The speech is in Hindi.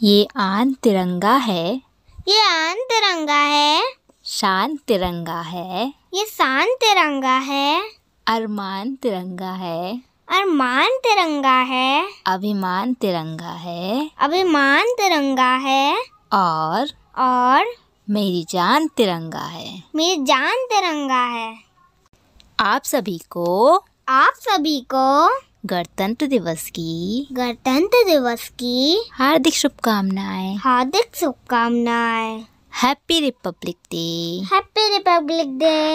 ये आन तिरंगा है ये आन तिरंगा है शान तिरंगा है ये शान तिरंगा है अरमान तिरंगा है अरमान तिरंगा है अभिमान तिरंगा है अभिमान तिरंगा है और और मेरी जान तिरंगा है मेरी जान तिरंगा है आप सभी को आप सभी को गणतंत्र दिवस की गणतंत्र दिवस की हार्दिक शुभकामनाएँ। हार्दिक शुभकामनाएँ। Happy republic day happy republic day